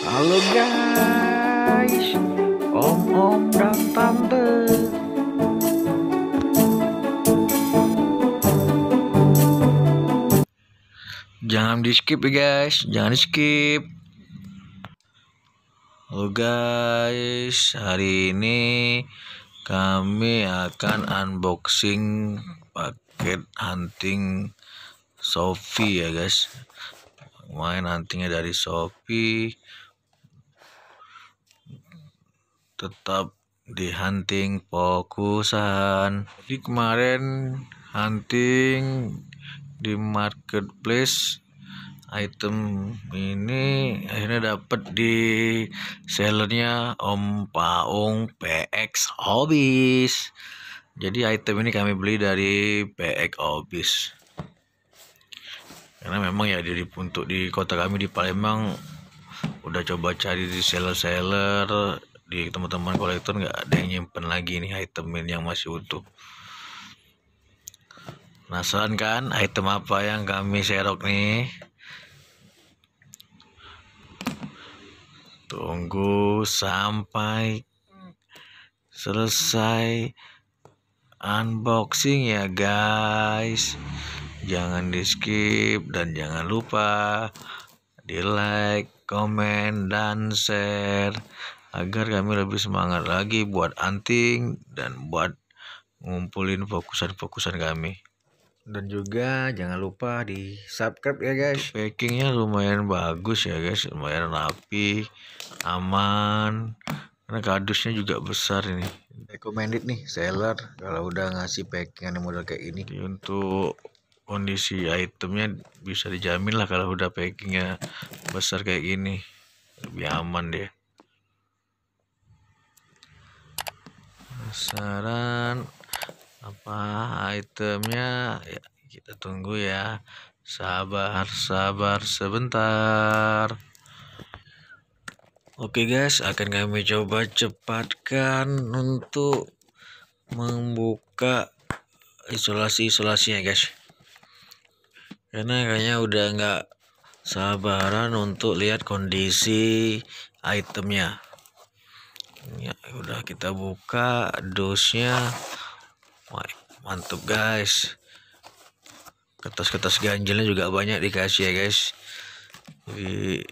Halo guys, om-om dan tante. Jangan di skip ya guys, jangan di skip. Halo guys, hari ini kami akan unboxing paket hunting Shopee ya guys. Main huntingnya dari Shopee. Tetap di hunting fokusan. Jadi kemarin hunting di marketplace item ini akhirnya dapat di sellernya Om Paung PX Hobbies jadi item ini kami beli dari PX Hobbies karena memang ya di untuk di kota kami di Palembang udah coba cari di seller-seller di teman-teman kolektor nggak ada yang nyimpen lagi nih item yang masih utuh Penasaran kan item apa yang kami serok nih? Tunggu sampai selesai unboxing ya guys. Jangan di skip dan jangan lupa di like, komen, dan share agar kami lebih semangat lagi buat anting dan buat ngumpulin fokusan-fokusan kami. Dan juga jangan lupa di subscribe ya guys. Packingnya lumayan bagus ya guys. Lumayan rapi aman. Karena kardusnya juga besar ini. Recommended nih seller. Kalau udah ngasih packing yang model kayak ini. Untuk kondisi itemnya bisa dijamin lah kalau udah packingnya besar kayak gini. Lebih aman deh saran apa itemnya? Ya kita tunggu ya. Sabar sabar sebentar. Oke guys akan kami coba cepatkan untuk membuka isolasi-isolasinya guys. Karena kayaknya udah nggak sabaran untuk lihat kondisi itemnya ya udah kita buka dosnya. Mantap guys. Kertas-kertas ganjelnya juga banyak dikasih ya guys. Jadi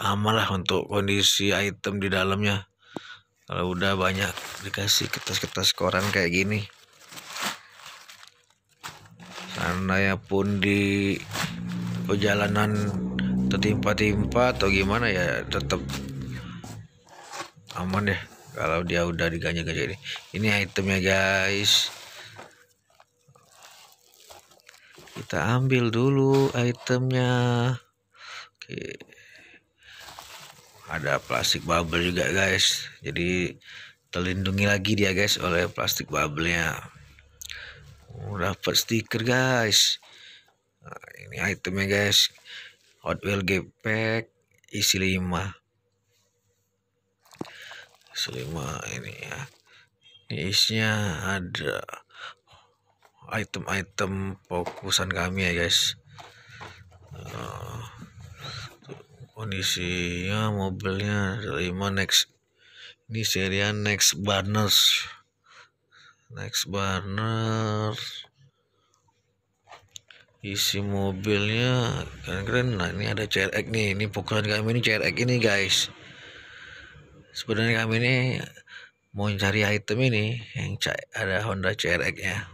aman lah untuk kondisi item di dalamnya. Kalau udah banyak dikasih kertas-kertas koran kayak gini. Karena ya pun di perjalanan tertimpa-timpa atau gimana ya tetap aman deh kalau dia udah diganjel-ganjel ini. Ini itemnya guys. Kita ambil dulu itemnya. Oke. Ada plastik bubble juga guys. Jadi terlindungi lagi dia guys oleh plastik bubble nya oh, dapat stiker guys. Nah, ini itemnya guys. Hot Wheel Pack isi 5 5 ini ya. Ini isinya ada item-item fokusan kami ya guys. Uh, kondisinya mobilnya 5 next ini serian next banners. Next banner isi mobilnya keren-keren. Nah ini ada CRX nih. Ini fokusan kami ini CRX ini guys sebenarnya kami ini mau cari item ini yang ada Honda CRX nya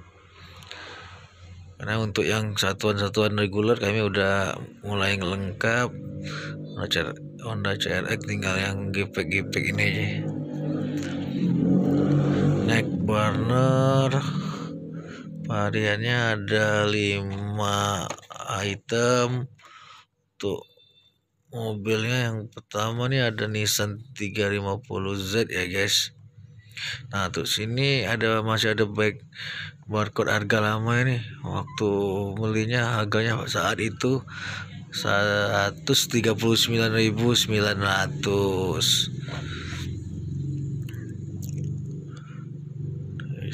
karena untuk yang satuan-satuan reguler kami udah mulai lengkap Honda CRX tinggal yang gepek-gepek ini aja. Neck burner. Variannya ada 5 item. Untuk mobilnya yang pertama nih ada Nissan 350Z ya guys Nah, tuh sini ada masih ada baik barcode harga lama ini. Waktu belinya harganya saat itu 139.900.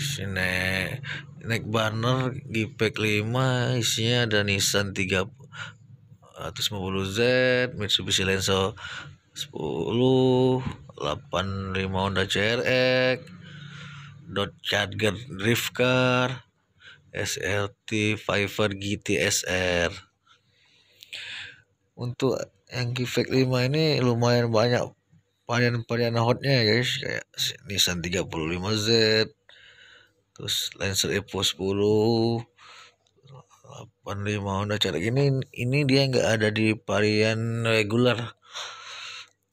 Sini neck banner Gpack 5 isinya ada Nissan 350Z, Mitsubishi Lenso 10 85 Honda CRX Dodge Charger Drift Car SLT Fiverr GT SR untuk yang Givek 5 ini lumayan banyak varian-varian hotnya ya guys kayak Nissan 35Z terus Lancer Evo 10 85 Honda CRV ini ini dia nggak ada di varian regular.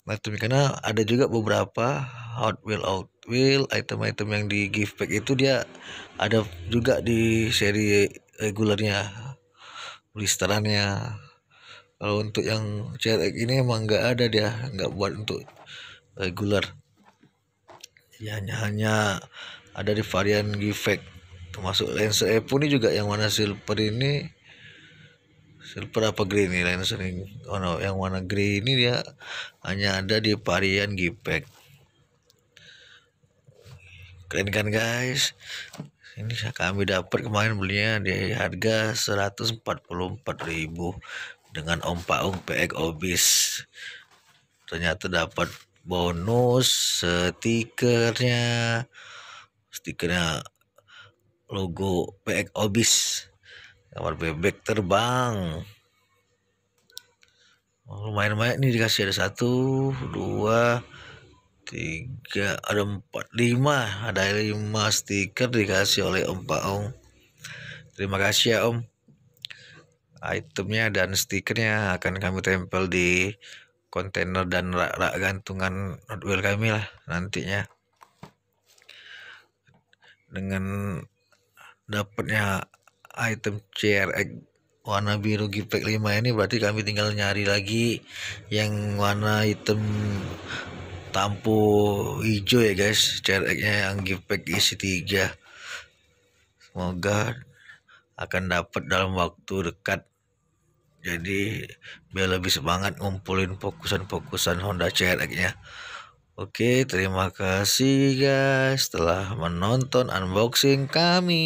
Nah itu karena ada juga beberapa Hot Wheel Out Wheel item-item yang di gift pack itu dia ada juga di seri regulernya blisterannya. Kalau untuk yang CRX ini emang nggak ada dia nggak buat untuk regular. Ya hanya hanya ada di varian Givek termasuk Lancer Evo ini juga yang warna silver ini. Silver apa green nih Lancer ini oh no, yang warna green ini dia hanya ada di varian Givek keren kan guys? Ini kami dapat kemarin belinya di harga 144.000 dengan Om Paung PX Obis. Ternyata dapat bonus stikernya. Stikernya logo PX Obis. Kamar bebek terbang. Oh, lumayan banyak nih dikasih. Ada satu dua tiga ada empat lima. Ada lima stiker dikasih oleh Om Pak Om. Terima kasih ya Om. Itemnya dan stikernya akan kami tempel di kontainer dan rak-rak gantungan Hot Wheel kami lah nantinya. Dengan dapatnya item CRX warna biru Gipek 5 ini berarti kami tinggal nyari lagi yang warna hitam tampu hijau ya guys. CRX nya yang Gipek isi 3 semoga akan dapat dalam waktu dekat. Jadi biar lebih semangat ngumpulin fokusan-fokusan Honda CRX nya Oke, terima kasih guys telah menonton unboxing kami.